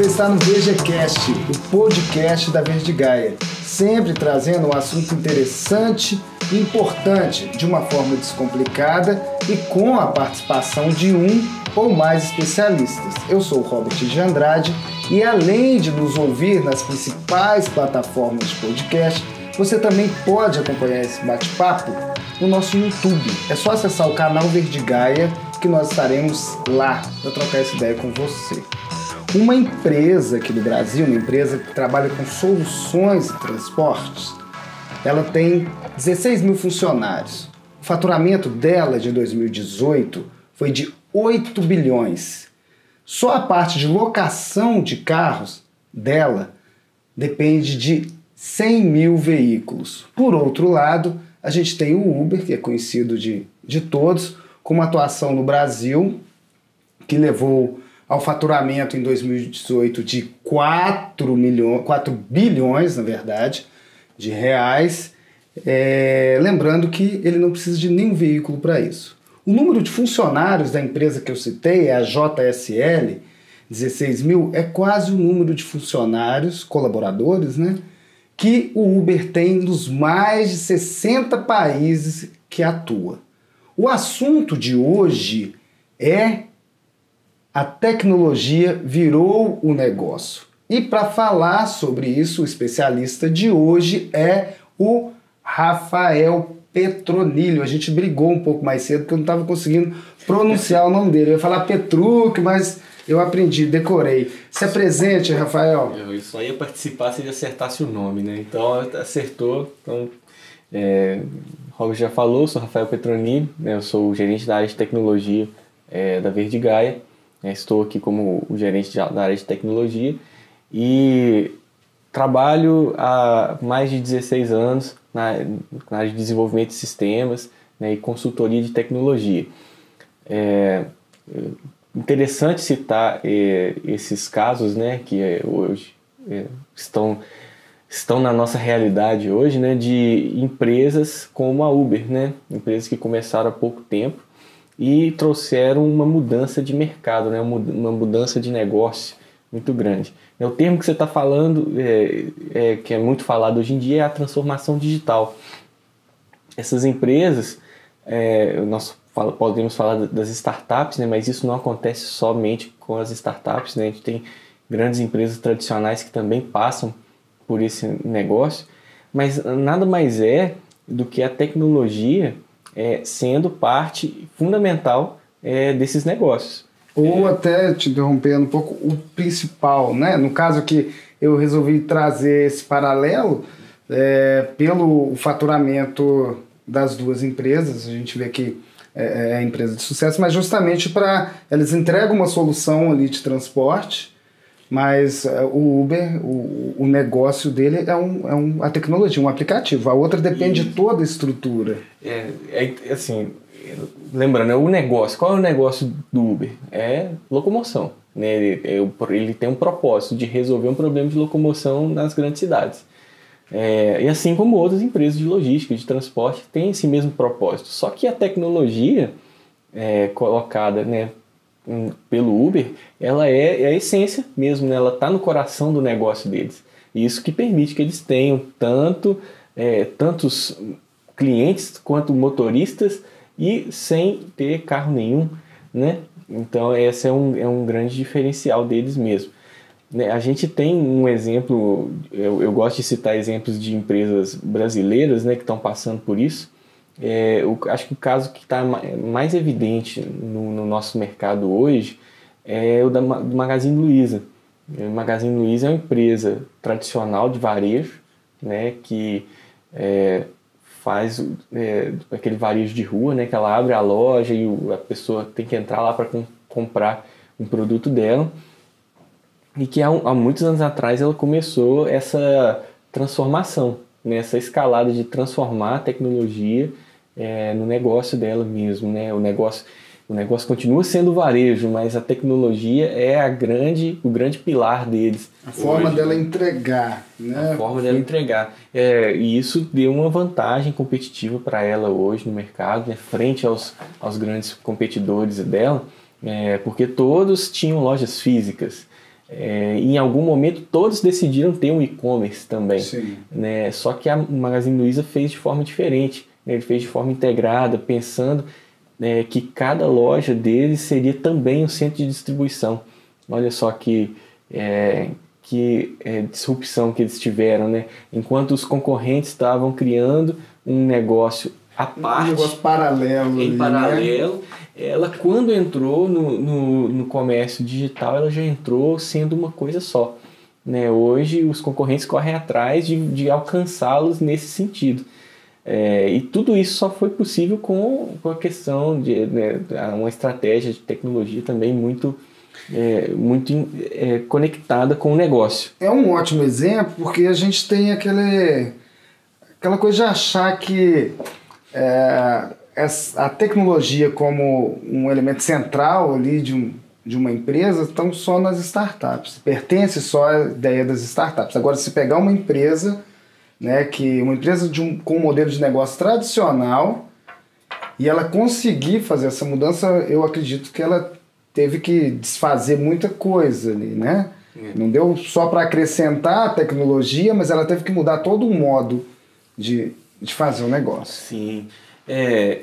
Você está no VGCast, o podcast da Verde Gaia, sempre trazendo um assunto interessante e importante de uma forma descomplicada e com a participação de um ou mais especialistas. Eu sou o Robert de Andrade e além de nos ouvir nas principais plataformas de podcast, você também pode acompanhar esse bate-papo no nosso YouTube. É só acessar o canal Verde Gaia que nós estaremos lá para trocar essa ideia com você. Uma empresa aqui do Brasil, uma empresa que trabalha com soluções de transportes, ela tem 16 mil funcionários. O faturamento dela de 2018 foi de 8 bilhões. Só a parte de locação de carros dela depende de 100 mil veículos. Por outro lado, a gente tem o Uber, que é conhecido de, de todos, com uma atuação no Brasil que levou ao faturamento em 2018 de 4, milhões, 4 bilhões, na verdade, de reais. É, lembrando que ele não precisa de nenhum veículo para isso. O número de funcionários da empresa que eu citei, é a JSL, 16 mil, é quase o número de funcionários, colaboradores, né, que o Uber tem nos mais de 60 países que atua. O assunto de hoje é a tecnologia virou o negócio. E para falar sobre isso, o especialista de hoje é o Rafael Petronilho. A gente brigou um pouco mais cedo porque eu não estava conseguindo pronunciar o nome dele. Eu ia falar Petruc, mas eu aprendi, decorei. Se apresente, Rafael. Eu só ia participar se ele acertasse o nome, né? Então acertou. Então, é, Roger já falou, sou Rafael Petronini, né, eu sou o gerente da área de tecnologia é, da Verde Gaia, estou aqui como o gerente da área de tecnologia e trabalho há mais de 16 anos na, na área de desenvolvimento de sistemas né, e consultoria de tecnologia. É interessante citar é, esses casos né, que é, hoje é, estão estão na nossa realidade hoje, né, de empresas como a Uber, né, empresas que começaram há pouco tempo e trouxeram uma mudança de mercado, né, uma mudança de negócio muito grande. É, o termo que você está falando, é, é, que é muito falado hoje em dia, é a transformação digital. Essas empresas, é, nós podemos falar das startups, né, mas isso não acontece somente com as startups. Né, a gente tem grandes empresas tradicionais que também passam por esse negócio, mas nada mais é do que a tecnologia é, sendo parte fundamental é, desses negócios. Ou até, te interrompendo um pouco, o principal, né? No caso que eu resolvi trazer esse paralelo, é, pelo faturamento das duas empresas, a gente vê que é, é empresa de sucesso, mas justamente para eles entregam uma solução ali de transporte mas uh, o Uber, o, o negócio dele é, um, é um, a tecnologia, um aplicativo. A outra depende de toda a estrutura. É, é, assim, lembrando, o negócio, qual é o negócio do Uber? É locomoção. Né? Ele, é ele tem um propósito de resolver um problema de locomoção nas grandes cidades. É, e assim como outras empresas de logística, de transporte, têm esse mesmo propósito. Só que a tecnologia é, colocada né, pelo Uber, ela é, é, a essência mesmo, né? ela está no coração do negócio deles. Isso que permite que eles tenham tanto, é, tantos clientes quanto motoristas e sem ter carro nenhum, né? Então esse é um, é um grande diferencial deles mesmo. Né? A gente tem um exemplo, eu, eu gosto de citar exemplos de empresas brasileiras né, que estão passando por isso, é, eu acho que o caso que está mais evidente no, no, nosso mercado hoje é o da, do Magazine Luiza. O Magazine Luiza é uma empresa tradicional de varejo, né, que é, faz é, aquele varejo de rua, né, que ela abre a loja e o, a pessoa tem que entrar lá para com, comprar um produto dela. E que há, há muitos anos atrás ela começou essa transformação, né, essa escalada de transformar a tecnologia é, no negócio dela mesmo, né? O negócio, o negócio continua sendo varejo, mas a tecnologia é a grande, o grande pilar deles. A forma hoje, dela entregar, né? A forma dela entregar. É, e isso deu uma vantagem competitiva para ela hoje no mercado, né? frente aos, aos grandes competidores dela, é, porque todos tinham lojas físicas. É, em algum momento todos decidiram ter um e-commerce também. Sim. Né? Só que a Magazine Luiza fez de forma diferente. Né? Ele fez de forma integrada, pensando né, que cada loja deles seria também um centro de distribuição. Olha só que, é, que é, disrupção que eles tiveram. Né? Enquanto os concorrentes estavam criando um negócio à parte, um negócio paralelo. em ali, paralelo, Né? ela quando entrou no, no, no comércio digital, ela já entrou sendo uma coisa só. Né? Hoje os concorrentes correm atrás de, de alcançá-los nesse sentido. É, e tudo isso só foi possível com, com a questão de né, uma estratégia de tecnologia também muito, é, muito é, conectada com o negócio. É um ótimo exemplo porque a gente tem aquele, aquela coisa de achar que é, a tecnologia como um elemento central ali de, um, de uma empresa estão só nas startups. Pertence só à ideia das startups. Agora, se pegar uma empresa, né, que uma empresa de um, com um modelo de negócio tradicional e ela conseguir fazer essa mudança, eu acredito que ela teve que desfazer muita coisa ali, né? Não deu só para acrescentar a tecnologia, mas ela teve que mudar todo o modo de, de fazer o negócio. Sim. É,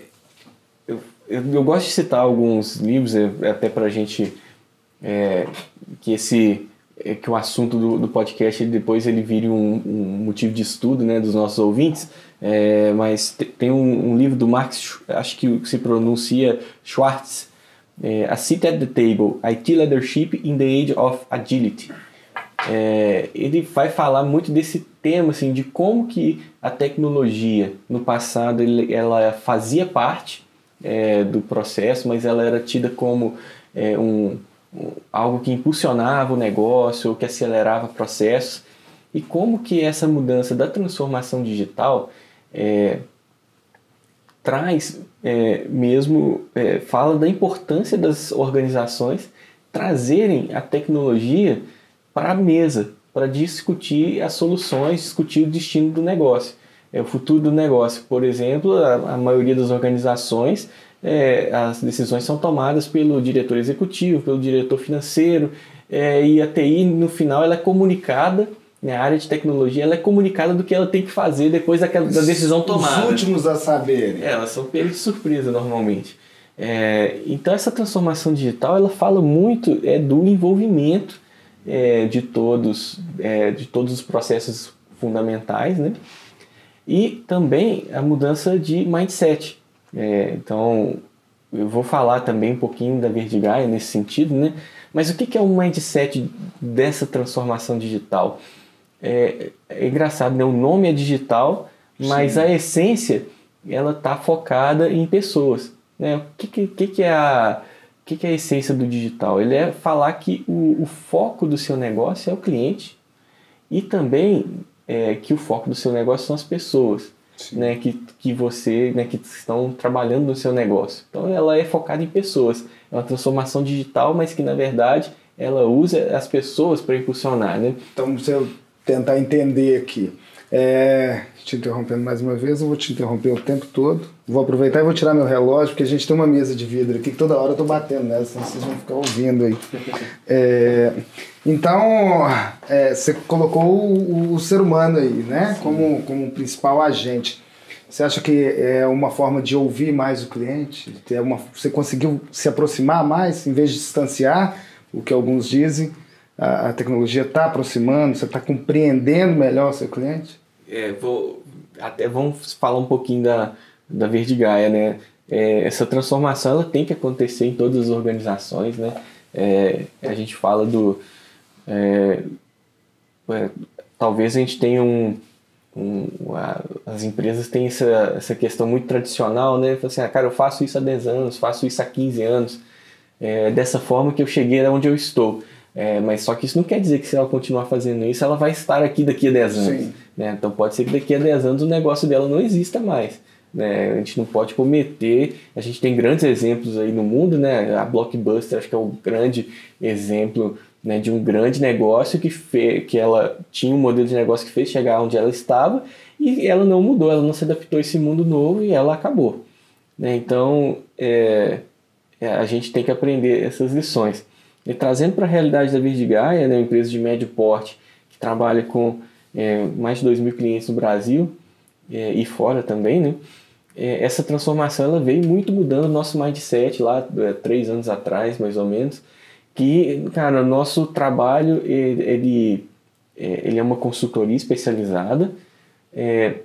eu, eu, eu gosto de citar alguns livros, é, até para a gente. é, que esse é, que o assunto do, do podcast ele depois ele vire um, um motivo de estudo né, dos nossos ouvintes. É, mas te- tem um, um livro do Marx, acho que se pronuncia Schwartz, é, A Seat at the Table, IT Leadership in the Age of Agility. É, ele vai falar muito desse tema, assim, de como que a tecnologia no passado ele- ela fazia parte é, do processo, mas ela era tida como é, um- algo que impulsionava o negócio ou que acelerava processos e como que essa mudança da transformação digital é, traz é, mesmo é, fala da importância das organizações trazerem a tecnologia para a mesa para discutir as soluções, discutir o destino do negócio. É, o futuro do negócio, por exemplo, a, a maioria das organizações, é, as decisões são tomadas pelo diretor executivo, pelo diretor financeiro, é, e a TI, no final, ela é comunicada, né, a área de tecnologia, ela é comunicada do que ela tem que fazer depois daquela, da decisão tomada. Os últimos a saberem. É, elas são pegos de surpresa normalmente. É, então essa transformação digital ela fala muito é, do envolvimento é, de todos é, de todos os processos fundamentais, né? E também a mudança de mindset. É, então eu vou falar também um pouquinho da Verdigaia nesse sentido, né? Mas o que é o mindset dessa transformação digital? É, é engraçado, né? O nome é digital, mas Sim. a essência ela está focada em pessoas. Né? O que, que, que, é a o que, que é a essência do digital? Ele é falar que o, o foco do seu negócio é o cliente e também é, que o foco do seu negócio são as pessoas Sim. né, que, que você né, que estão trabalhando no seu negócio. Então ela é focada em pessoas. É uma transformação digital, mas que na verdade ela usa as pessoas para impulsionar. Né? Então, se eu tentar entender aqui, é, te interrompendo mais uma vez, eu vou te interromper o tempo todo. Vou aproveitar e vou tirar meu relógio, porque a gente tem uma mesa de vidro aqui que toda hora eu tô batendo nela, senão vocês vão ficar ouvindo aí. É, então, é, você colocou o, o ser humano aí, né, como, como principal agente. Você acha que é uma forma de ouvir mais o cliente? É uma, você conseguiu se aproximar mais, em vez de distanciar, o que alguns dizem? A, a tecnologia está aproximando, você está compreendendo melhor o seu cliente? É, vou, até vamos falar um pouquinho da, da Verdigaia, né? É, essa transformação ela tem que acontecer em todas as organizações, né? É, a gente fala do... é, é, talvez a gente tenha um... um a- as empresas têm essa, essa questão muito tradicional, né? Assim, ah, cara, eu faço isso há 10 anos, faço isso há 15 anos. É dessa forma que eu cheguei onde eu estou. É, mas só que isso não quer dizer que se ela continuar fazendo isso, ela vai estar aqui daqui a 10 anos. Né? Então pode ser que daqui a 10 anos o negócio dela não exista mais. Né? A gente não pode cometer. A gente tem grandes exemplos aí no mundo, né? A Blockbuster acho que é o grande exemplo né, de um grande negócio que, fe que ela tinha um modelo de negócio que fez chegar onde ela estava e ela não mudou, ela não se adaptou a esse mundo novo e ela acabou. Né? Então é, é, a gente tem que aprender essas lições. E trazendo para a realidade da Verdigaia, né, uma empresa de médio porte que trabalha com é, mais de 2 mil clientes no Brasil é, e fora também, né? É, essa transformação ela veio muito mudando o nosso mindset lá é, três anos atrás, mais ou menos, que, cara, o nosso trabalho, ele, ele, é, é uma consultoria especializada, é,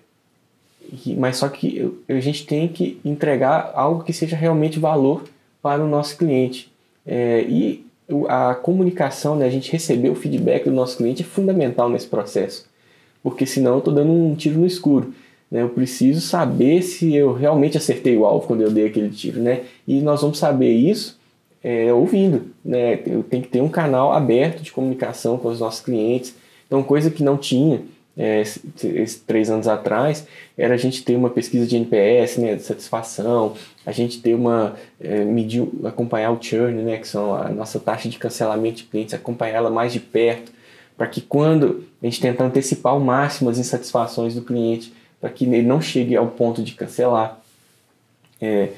mas só que a gente tem que entregar algo que seja realmente valor para o nosso cliente. É, e a comunicação, né, a gente receber o feedback do nosso cliente é fundamental nesse processo, porque senão eu estou dando um tiro no escuro. Né? Eu preciso saber se eu realmente acertei o alvo quando eu dei aquele tiro, né? E nós vamos saber isso é, ouvindo, né? Tenho que ter um canal aberto de comunicação com os nossos clientes. Então, coisa que não tinha é, esses três anos atrás era a gente ter uma pesquisa de NPS, né, de satisfação, a gente ter uma é, medir, acompanhar o churn, né, que são a nossa taxa de cancelamento de clientes, acompanhar ela mais de perto, para que quando a gente tenta antecipar ao máximo as insatisfações do cliente, para que ele não chegue ao ponto de cancelar. É,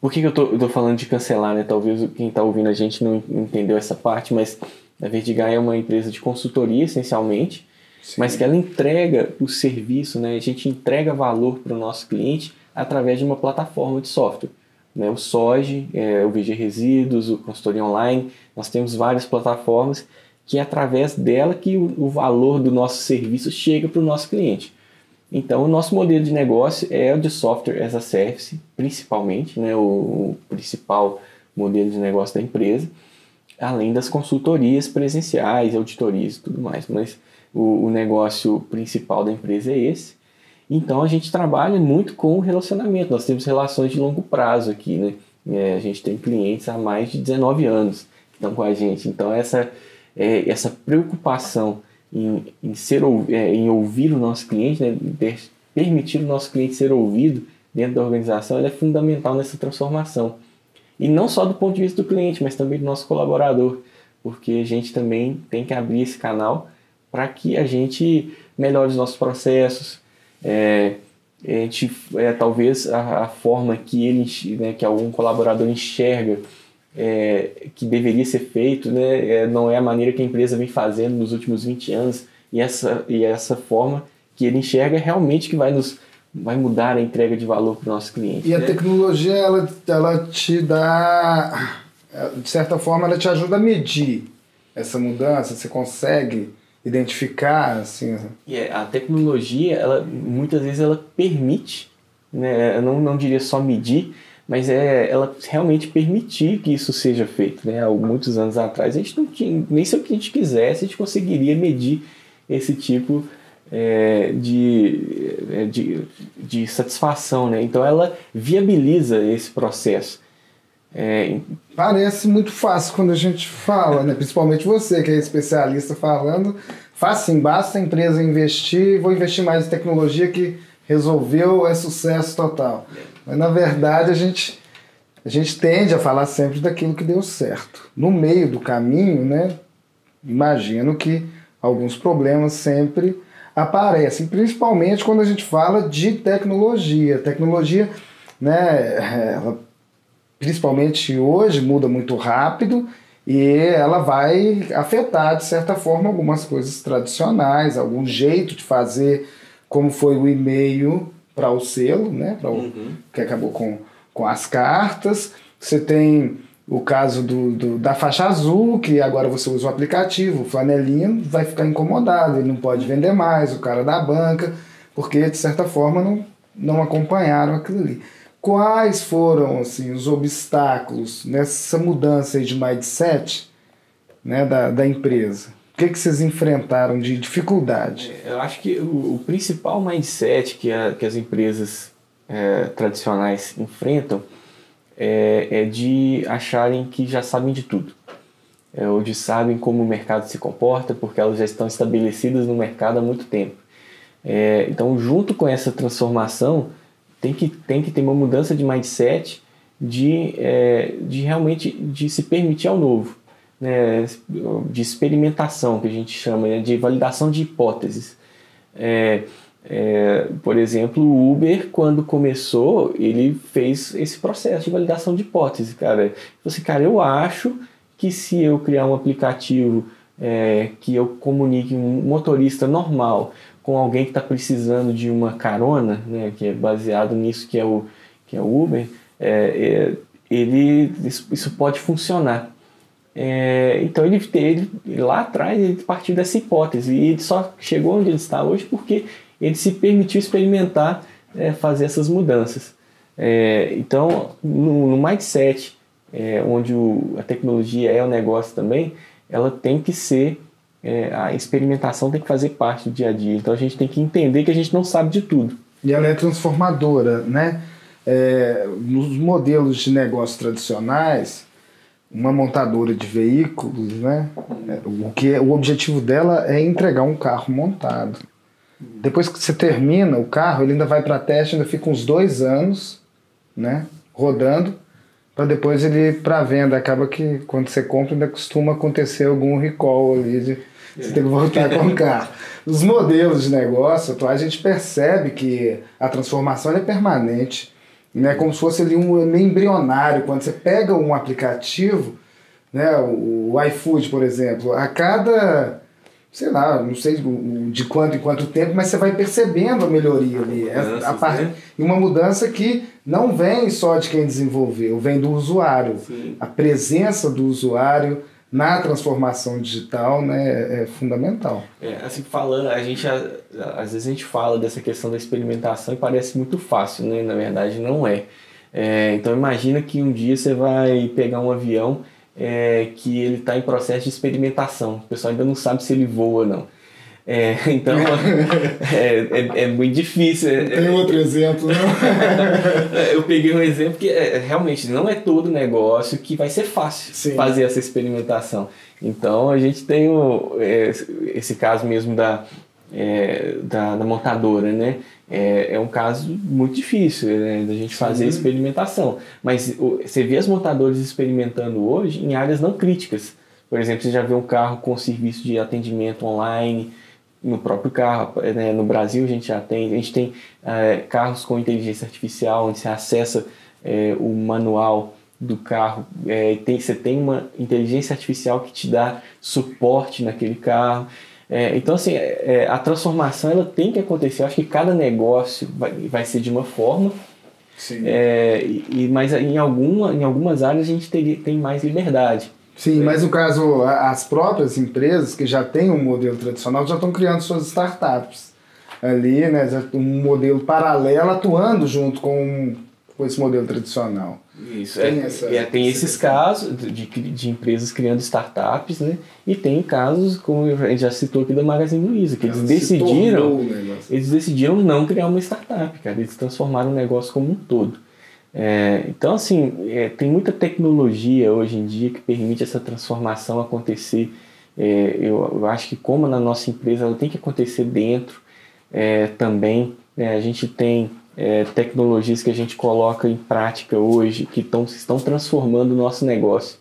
por que, que eu estou falando de cancelar? Né? Talvez quem está ouvindo a gente não entendeu essa parte, mas a Verdigai é uma empresa de consultoria essencialmente, Sim. mas que ela entrega o serviço, né? a gente entrega valor para o nosso cliente através de uma plataforma de software. Né? O SOG, é, o VG Resíduos, o Consultoria Online, nós temos várias plataformas que é através dela que o, o valor do nosso serviço chega para o nosso cliente. Então, o nosso modelo de negócio é o de software as a service, principalmente, né? o, o principal modelo de negócio da empresa, além das consultorias presenciais, auditorias e tudo mais. Mas o, o negócio principal da empresa é esse. Então a gente trabalha muito com relacionamento. Nós temos relações de longo prazo aqui, né? É, a gente tem clientes há mais de 19 anos que estão com a gente. Então essa, é, essa preocupação em, em, ser, é, em ouvir o nosso cliente, né? permitir o nosso cliente ser ouvido dentro da organização, é fundamental nessa transformação. E não só do ponto de vista do cliente, mas também do nosso colaborador, porque a gente também tem que abrir esse canal para que a gente melhore os nossos processos, é, a gente, é, talvez a, a, forma que ele, né, que algum colaborador enxerga é, que deveria ser feito, né, é, não é a maneira que a empresa vem fazendo nos últimos 20 anos e essa, e essa forma que ele enxerga é realmente que vai nos vai mudar a entrega de valor para o nosso cliente. E né? a tecnologia ela, ela te dá de certa forma ela te ajuda a medir essa mudança, você consegue identificar assim e é, a tecnologia ela muitas vezes ela permite né eu não, não diria só medir mas é ela realmente permitir que isso seja feito né há muitos anos atrás a gente não tinha nem se a gente quisesse a gente conseguiria medir esse tipo é, de, é, de, de satisfação né então ela viabiliza esse processo é... Parece muito fácil quando a gente fala, né? principalmente você que é especialista falando. Fácil, basta a empresa investir, vou investir mais em tecnologia que resolveu, é sucesso total. Mas na verdade a gente, a gente tende a falar sempre daquilo que deu certo. No meio do caminho, né? imagino que alguns problemas sempre aparecem, principalmente quando a gente fala de tecnologia. Tecnologia, né, ela principalmente hoje, muda muito rápido e ela vai afetar, de certa forma, algumas coisas tradicionais, algum jeito de fazer, como foi o e-mail para o selo, né? Pra o, uhum. que acabou com, com as cartas. Você tem o caso do, do, da faixa azul, que agora você usa o aplicativo, o flanelinha vai ficar incomodado, ele não pode vender mais, o cara da banca, porque de certa forma não, não acompanharam aquilo ali. Quais foram assim, os obstáculos nessa mudança de mindset né, da, da empresa? Que, que vocês enfrentaram de dificuldade? É, eu acho que o, o principal mindset que, a, que as empresas é, tradicionais enfrentam é, é, de acharem que já sabem de tudo. É, ou de sabem como o mercado se comporta, porque elas já estão estabelecidas no mercado há muito tempo. É, então, junto com essa transformação, tem que, tem que ter uma mudança de mindset de, é, de realmente de se permitir ao novo, né? de experimentação, que a gente chama, né? de validação de hipóteses. É, é, por exemplo, o Uber, quando começou, ele fez esse processo de validação de hipótese, cara. Assim, cara, eu acho que se eu criar um aplicativo é, que eu comunique um motorista normal com alguém que está precisando de uma carona, né, que é baseado nisso que é o, que é o Uber, é, é, ele, isso, isso, pode funcionar. É, então ele, ele, lá atrás ele partiu dessa hipótese e ele só chegou onde ele está hoje porque ele se permitiu experimentar é, fazer essas mudanças. É, então no, no mindset onde o, a tecnologia é o negócio também, ela tem que ser é, a experimentação tem que fazer parte do dia a dia. Então a gente tem que entender que a gente não sabe de tudo. E ela é transformadora, né? É, nos modelos de negócio tradicionais, uma montadora de veículos, né? O que o objetivo dela é entregar um carro montado. Depois que você termina o carro, ele ainda vai para teste, ainda fica uns dois anos, né? Rodando para depois ele para venda. Acaba que quando você compra ainda costuma acontecer algum recall ali de você tem que voltar com o carro. Os modelos de negócio atuais a gente percebe que a transformação é permanente, né? Como se fosse ali um meio embrionário. Quando você pega um aplicativo, né, o iFood, por exemplo, a cada sei lá, não sei de quanto em quanto tempo, mas você vai percebendo a melhoria ali. a parte, né? E uma mudança que não vem só de quem desenvolveu, vem do usuário. Sim. A presença do usuário na transformação digital né, é fundamental. É, assim, falando, a gente às vezes a gente fala dessa questão da experimentação e parece muito fácil, né? Na verdade não é. é então imagina que um dia você vai pegar um avião é, que ele está em processo de experimentação. O pessoal ainda não sabe se ele voa ou não. É, então é, é, é, muito difícil. Tem outro exemplo, não? Eu peguei um exemplo que é, realmente não é todo negócio que vai ser fácil Sim. fazer essa experimentação. Então a gente tem o, é, esse caso mesmo da, é, da, da, montadora, né? É, é um caso muito difícil né, da gente fazer Sim. experimentação. Mas o, você vê as montadoras experimentando hoje em áreas não críticas. Por exemplo, você já vê um carro com serviço de atendimento online no próprio carro. Né? No Brasil a gente já tem, a gente tem é, carros com inteligência artificial, onde você acessa é, o manual do carro, é, tem, você tem uma inteligência artificial que te dá suporte naquele carro. É, então, assim, é, é, a transformação ela tem que acontecer. Eu acho que cada negócio vai, vai ser de uma forma, Sim. É, e, mas em, alguma, em algumas áreas a gente teria, tem mais liberdade. Sim, mas no caso, as próprias empresas que já têm um modelo tradicional já estão criando suas startups ali, né? Um modelo paralelo atuando junto com, com esse modelo tradicional. Isso, tem, é, essa, é, tem esses casos de, de empresas criando startups, né? E tem casos, como a gente já citou aqui da Magazine Luiza, que eles decidiram, eles decidiram não criar uma startup, cara. Eles transformaram o negócio como um todo. É, então, assim, é, tem muita tecnologia hoje em dia que permite essa transformação acontecer. É, eu, eu, acho que como na nossa empresa ela tem que acontecer dentro é, também. Né? a gente tem é, tecnologias que a gente coloca em prática hoje que tão, estão transformando o nosso negócio,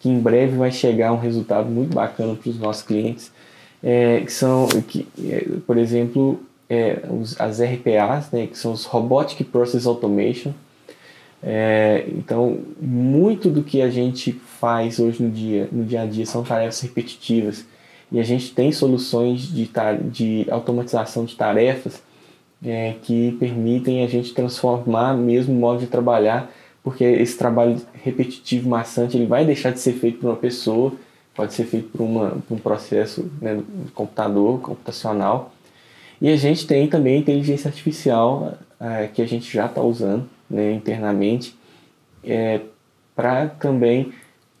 que em breve vai chegar um resultado muito bacana para os nossos clientes, é, que são, que, por exemplo, os, as RPAs, né, que são os Robotic Process Automation. É, então, muito do que a gente faz hoje no dia, no dia a dia são tarefas repetitivas e a gente tem soluções de, de automatização de tarefas é, que permitem a gente transformar mesmo o modo de trabalhar, porque esse trabalho repetitivo, maçante, ele vai deixar de ser feito por uma pessoa, pode ser feito por, uma, por um processo né, computador, computacional. E a gente tem também inteligência artificial, é, que a gente já está usando né, internamente, é, para também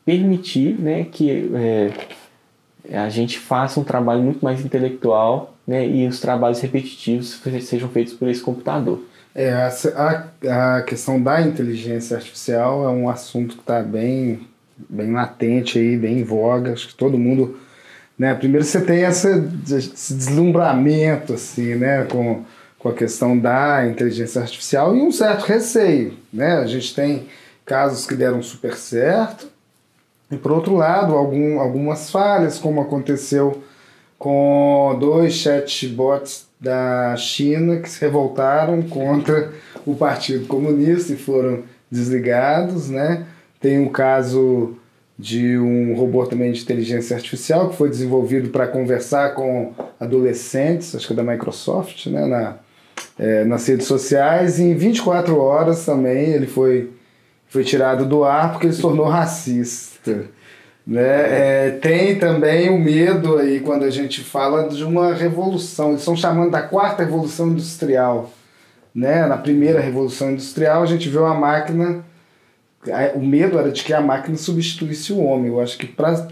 permitir né, que é, a gente faça um trabalho muito mais intelectual né, e os trabalhos repetitivos sejam feitos por esse computador. É, a, a questão da inteligência artificial é um assunto que está bem, bem latente aí, bem em voga. Acho que todo mundo, né? Primeiro você tem essa, esse deslumbramento assim, né, com, com a questão da inteligência artificial e um certo receio, né? A gente tem casos que deram super certo e por outro lado algum, algumas falhas, como aconteceu com dois chatbots da China que se revoltaram contra o Partido Comunista e foram desligados, né? Tem um caso de um robô também de inteligência artificial que foi desenvolvido para conversar com adolescentes, acho que é da Microsoft, né, na, é, nas redes sociais. E em 24 horas também ele foi, foi tirado do ar porque ele se tornou racista. Né? É, tem também o medo aí quando a gente fala de uma revolução. Eles estão chamando da quarta revolução industrial. Né? Na primeira revolução industrial a gente viu a máquina o medo era de que a máquina substituísse o homem. Eu acho que para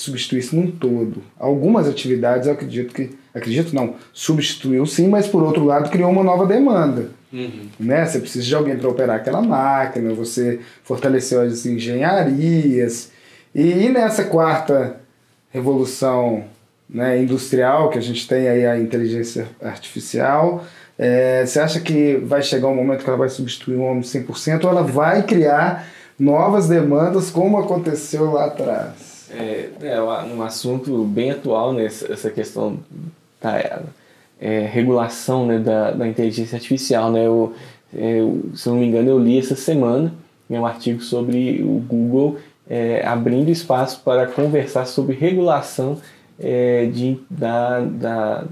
substituísse num todo. Algumas atividades eu acredito que. Acredito não, substituiu sim, mas por outro lado criou uma nova demanda. Uhum. Né? Você precisa de alguém para operar aquela máquina, você fortaleceu as engenharias. E, nessa quarta revolução né, industrial, que a gente tem aí a inteligência artificial, é, você acha que vai chegar um momento que ela vai substituir o homem 100% ou ela vai criar novas demandas como aconteceu lá atrás? É, é um assunto bem atual nessa né, essa questão da é, regulação né, da, da inteligência artificial. Né? Eu, eu, se não me engano, eu li essa semana um artigo sobre o Google é, abrindo espaço para conversar sobre regulação é, de, da, da,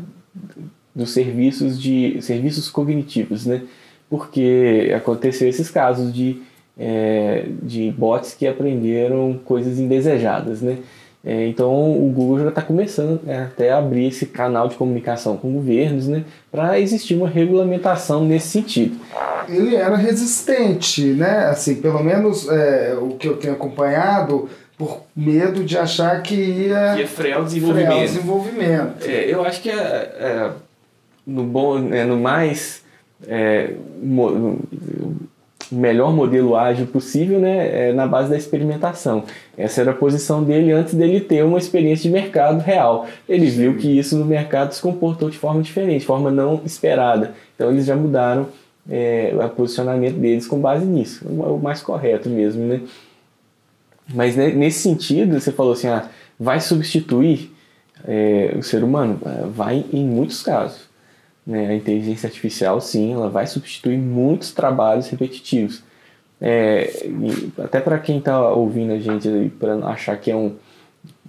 dos serviços de serviços cognitivos, né? Porque aconteceu esses casos de, é, de bots que aprenderam coisas indesejadas, né? É, então o Google já está começando né, até a abrir esse canal de comunicação com governos, né? Para existir uma regulamentação nesse sentido. Ele era resistente, né? Assim, pelo menos é, o que eu tenho acompanhado por medo de achar que ia, ia frear o desenvolvimento. Frear o desenvolvimento. É, eu acho que é, é no bom, né, no mais é, mo, melhor modelo ágil possível, né, é na base da experimentação. Essa era a posição dele antes dele ter uma experiência de mercado real. Ele Sim. viu que isso no mercado se comportou de forma diferente, de forma não esperada. Então eles já mudaram é, o posicionamento deles com base nisso, o mais correto mesmo, né? Mas né, nesse sentido, você falou assim, ah, vai substituir é, o ser humano? Vai em muitos casos. Né? A inteligência artificial, sim, ela vai substituir muitos trabalhos repetitivos. É, até para quem está ouvindo a gente para achar que é um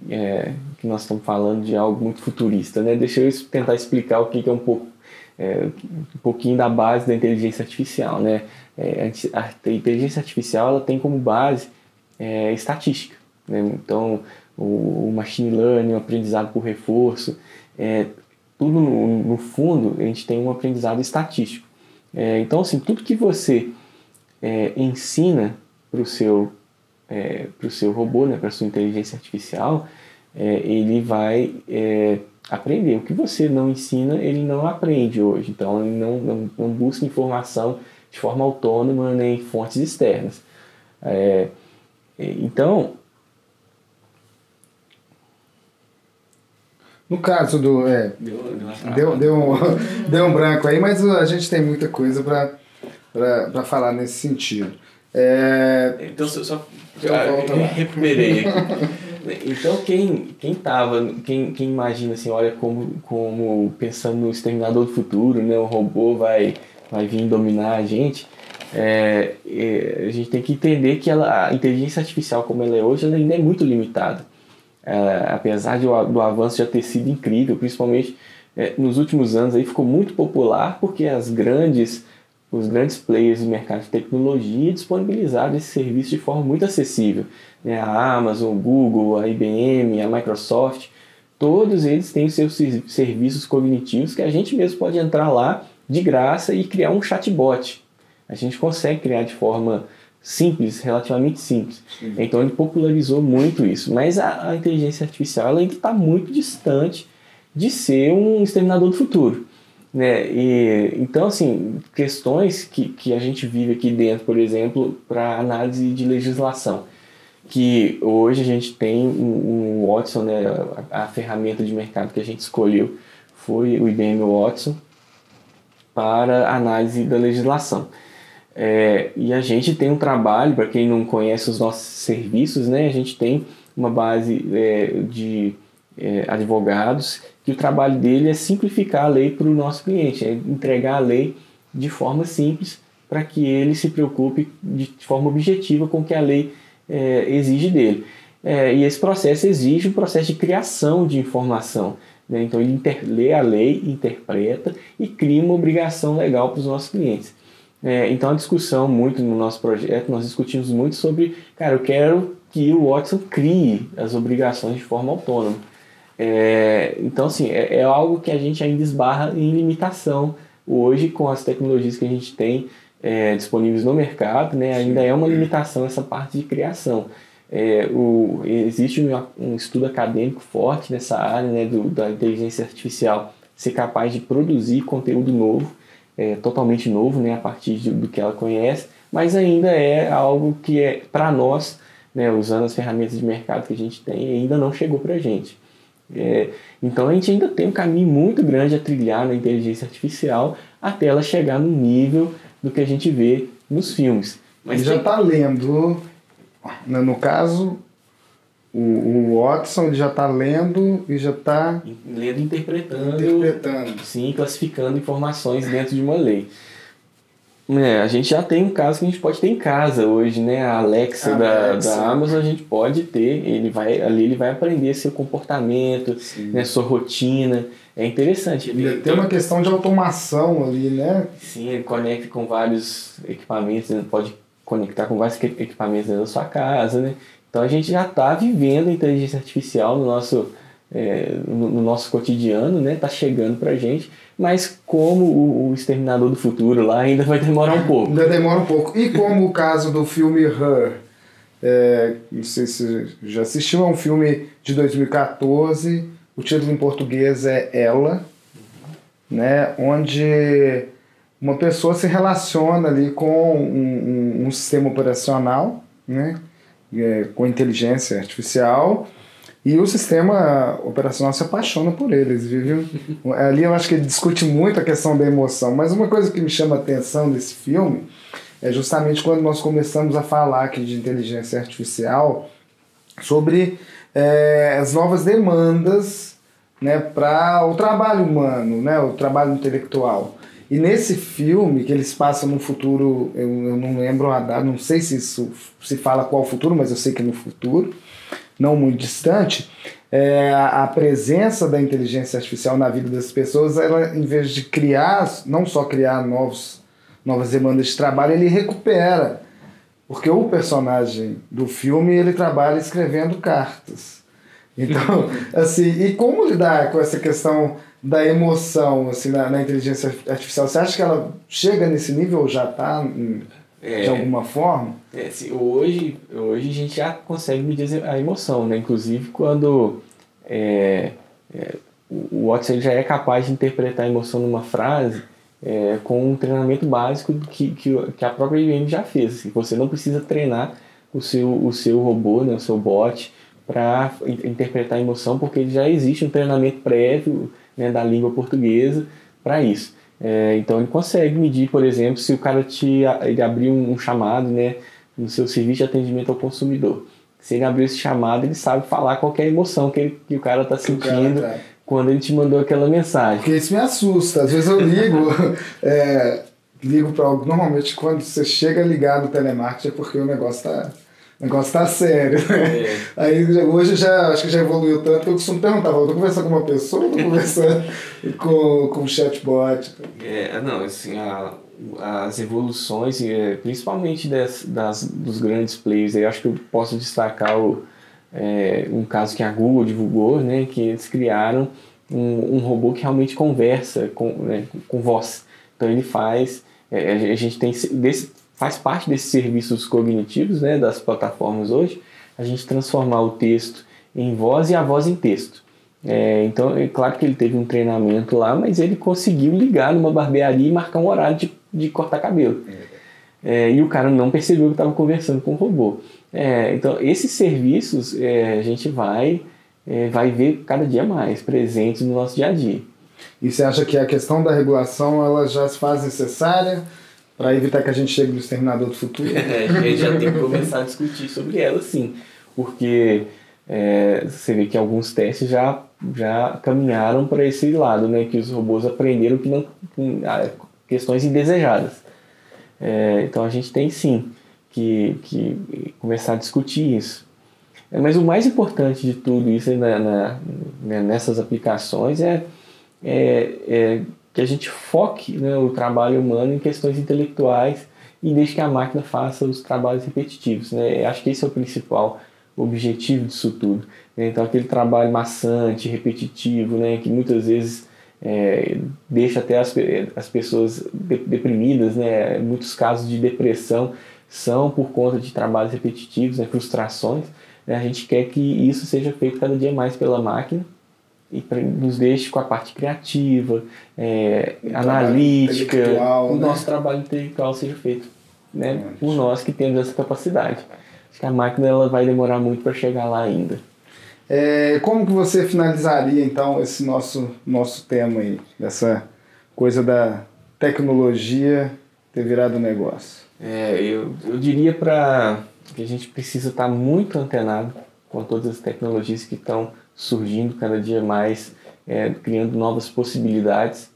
é, que nós estamos falando de algo muito futurista, né? Deixa eu tentar explicar o que, que é um pouco é, um pouquinho da base da inteligência artificial, né? É, a inteligência artificial ela tem como base é, estatística, né? Então o, o, machine learning, o aprendizado por reforço, é, tudo no, no, fundo a gente tem um aprendizado estatístico. É, então, assim, tudo que você é, ensina para o seu, é, seu robô, né, para sua inteligência artificial, é, ele vai é, aprender. O que você não ensina, ele não aprende hoje. Então, ele não, não, não busca informação de forma autônoma nem em fontes externas. É, então, No caso do. É, deu, deu, deu, um, deu um branco aí, mas a gente tem muita coisa para falar nesse sentido. É... Então, só. só eu recuperei aqui. Então, quem, quem tava, quem, quem imagina assim, olha como, como pensando no exterminador do futuro, né, o robô vai, vai vir dominar a gente, é, é, a gente tem que entender que ela, a inteligência artificial como ela é hoje, ela ainda é muito limitada é, apesar de, do avanço já ter sido incrível, principalmente é, nos últimos anos, aí ficou muito popular porque as grandes, os grandes players do mercado de tecnologia disponibilizaram esse serviço de forma muito acessível. Né? A Amazon, o Google, a IBM, a Microsoft, todos eles têm seus serviços cognitivos que a gente mesmo pode entrar lá de graça e criar um chatbot. A gente consegue criar de forma simples, relativamente simples. Sim. Então ele popularizou muito isso. Mas a, a inteligência artificial ela ainda está muito distante de ser um exterminador do futuro. Né? E, então, assim, questões que, que a gente vive aqui dentro, por exemplo, para análise de legislação, que hoje a gente tem um, um Watson, né, a, a, ferramenta de mercado que a gente escolheu foi o IBM Watson para análise da legislação. É, e a gente tem um trabalho, para quem não conhece os nossos serviços, né, a gente tem uma base é, de é, advogados que o trabalho dele é simplificar a lei para o nosso cliente, é entregar a lei de forma simples para que ele se preocupe de forma objetiva com o que a lei é, exige dele. É, e esse processo exige um processo de criação de informação. Né? Então ele lê a lei, interpreta e cria uma obrigação legal para os nossos clientes. É, então a discussão muito no nosso projeto, nós discutimos muito sobre, cara, eu quero que o Watson crie as obrigações de forma autônoma. É, então assim, é, é algo que a gente ainda esbarra em limitação hoje com as tecnologias que a gente tem é, disponíveis no mercado, né, ainda é uma limitação essa parte de criação. É, o, existe um, um, estudo acadêmico forte nessa área né, do, da inteligência artificial ser capaz de produzir conteúdo novo, é, totalmente novo, né, a partir de, do que ela conhece, mas ainda é algo que é para nós, né, usando as ferramentas de mercado que a gente tem, ainda não chegou para a gente. É, então a gente ainda tem um caminho muito grande a trilhar na inteligência artificial até ela chegar no nível do que a gente vê nos filmes. Mas já está lendo né, no caso, o, o Watson ele já está lendo e já está. Lendo e interpretando. Interpretando. Sim, classificando informações dentro de uma lei. É, a gente já tem um caso que a gente pode ter em casa hoje, né? A Alexa, da, da Amazon a gente pode ter, ele vai, ali ele vai aprender seu comportamento, né, sua rotina. É interessante. Ele tem uma questão de automação ali, né? Sim, ele conecta com vários equipamentos, ele pode conectar com vários equipamentos dentro da sua casa, né? Então a gente já está vivendo a inteligência artificial no nosso, é, no, no, nosso cotidiano, né? Está chegando para a gente, mas como o, o, Exterminador do Futuro lá ainda vai demorar um pouco. Ainda demora um pouco. E como o caso do filme Her, é, não sei se já assistiu, é um filme de 2014, o título em português é Ela, né? Onde uma pessoa se relaciona ali com um, um, um sistema operacional, né? É, com inteligência artificial, e o sistema operacional se apaixona por eles, viu? Ali eu acho que ele discute muito a questão da emoção, mas uma coisa que me chama a atenção desse filme é justamente quando nós começamos a falar aqui de inteligência artificial sobre é, as novas demandas né, para o trabalho humano, né, o trabalho intelectual. E nesse filme, que eles passam no futuro, eu, eu não lembro a data, não sei se isso se fala qual futuro, mas eu sei que no futuro, não muito distante, é, a, a presença da inteligência artificial na vida das pessoas, ela, em vez de criar, não só criar novos, novas demandas de trabalho, ele recupera. Porque o personagem do filme, ele trabalha escrevendo cartas. Então, assim, e como lidar com essa questão da emoção assim, na, na, inteligência artificial? Você acha que ela chega nesse nível ou já está é, de alguma forma? É, assim, hoje, hoje a gente já consegue medir a emoção, né? Inclusive quando é, é, o Watson já é capaz de interpretar a emoção numa frase é, com um treinamento básico que, que, que a própria IBM já fez. Assim, você não precisa treinar o seu, o seu robô, né, o seu bot, para interpretar a emoção, porque já existe um treinamento prévio né, da língua portuguesa para isso. É, então ele consegue medir, por exemplo, se o cara te ele abrir um, um, chamado né, no seu serviço de atendimento ao consumidor. Se ele abrir esse chamado, ele sabe falar qualquer emoção que, ele, que o cara está sentindo cara tá. quando ele te mandou aquela mensagem. Porque isso me assusta. Às vezes eu ligo, é, ligo para normalmente quando você chega ligado no telemarketing é porque o negócio está o negócio tá sério, né? É. Aí hoje já acho que já evoluiu tanto que eu costumo perguntar, eu tô conversando com uma pessoa ou tô conversando com, com um chatbot? É, não, assim, a, as evoluções, é, principalmente das, das, dos grandes players, eu acho que eu posso destacar o, é, um caso que a Google divulgou, né, que eles criaram um, um robô que realmente conversa com, né, com voz. Então ele faz, é, a gente tem desse, faz parte desses serviços cognitivos né, das plataformas hoje, a gente transformar o texto em voz e a voz em texto. É, então, é claro que ele teve um treinamento lá, mas ele conseguiu ligar numa barbearia e marcar um horário de, de cortar cabelo. É, e o cara não percebeu que estava conversando com o robô. É, então, esses serviços é, a gente vai, é, vai ver cada dia mais presentes no nosso dia a dia. E você acha que a questão da regulação ela já se faz necessária? Para evitar que a gente chegue no exterminador do futuro. É, a gente já tem que começar a discutir sobre ela, sim, porque é, você vê que alguns testes já, já caminharam para esse lado, né, que os robôs aprenderam que não questões indesejadas. É, então a gente tem sim que, que começar a discutir isso. É, mas o mais importante de tudo isso na, na, né, nessas aplicações é, é, é, que a gente foque né, o trabalho humano em questões intelectuais e deixe que a máquina faça os trabalhos repetitivos. Né? Acho que esse é o principal objetivo disso tudo. Né? Então, aquele trabalho maçante, repetitivo, né, que muitas vezes é, deixa até as, as pessoas deprimidas, né? muitos casos de depressão são por conta de trabalhos repetitivos, né? frustrações. Né? A gente quer que isso seja feito cada dia mais pela máquina e nos deixe com a parte criativa, é, analítica, o né? nosso trabalho intelectual seja feito né, por nós que temos essa capacidade. Acho que a máquina ela vai demorar muito para chegar lá ainda. É, como que você finalizaria então esse nosso nosso tema aí, dessa coisa da tecnologia ter virado negócio? É, eu, eu diria para que a gente precisa estar muito antenado com todas as tecnologias que estão surgindo cada dia mais, é, criando novas possibilidades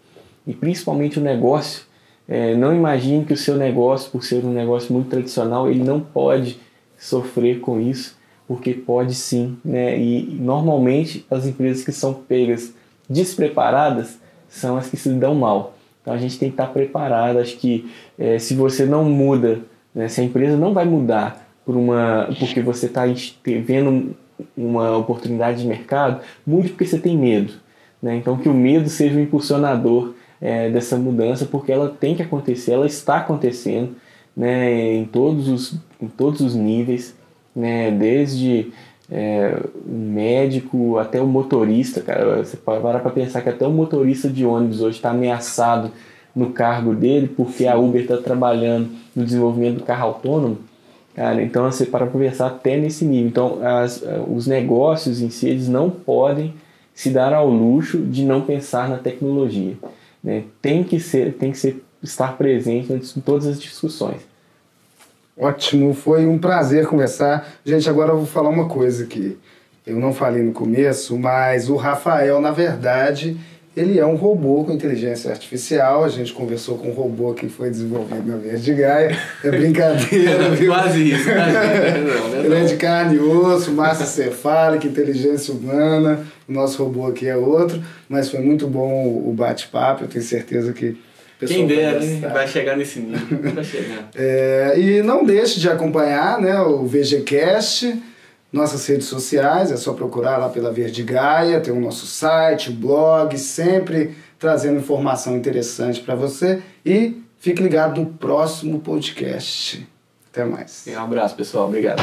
e principalmente o negócio. É, não imagine que o seu negócio, por ser um negócio muito tradicional, ele não pode sofrer com isso, porque pode sim, né? E normalmente as empresas que são pegas despreparadas são as que se dão mal. Então a gente tem que estar preparado. Acho que é, se você não muda, né, se a empresa não vai mudar por uma, porque você está vendo uma oportunidade de mercado, mude porque você tem medo. Né? Então, que o medo seja o impulsionador é, dessa mudança, porque ela tem que acontecer, ela está acontecendo né, em, todos os, em todos os níveis, né, desde é, o médico até o motorista. Cara, você para para pensar que até o motorista de ônibus hoje está ameaçado no cargo dele porque a Uber está trabalhando no desenvolvimento do carro autônomo. Cara, então você para pensar até nesse nível. Então, as, os negócios em si eles não podem se dar ao luxo de não pensar na tecnologia. Né? Tem que ser, tem que ser estar presente em todas as discussões. Ótimo, foi um prazer conversar. Gente, agora eu vou falar uma coisa que eu não falei no começo, mas o Rafael, na verdade, ele é um robô com inteligência artificial. A gente conversou com um robô que foi desenvolvido na Verde Gaia. É brincadeira, viu? Quase isso, isso. Ele é de carne e osso, massa cefálica, inteligência humana. O nosso robô aqui é outro. Mas foi muito bom o bate-papo. Eu tenho certeza que quem dera, vai chegar nesse nível. Vai chegar. É, e não deixe de acompanhar né, o VGCast nossas redes sociais, é só procurar lá pela Verde Gaia, tem o nosso site, blog, sempre trazendo informação interessante para você. E fique ligado no próximo podcast. Até mais. Um abraço, pessoal. Obrigado.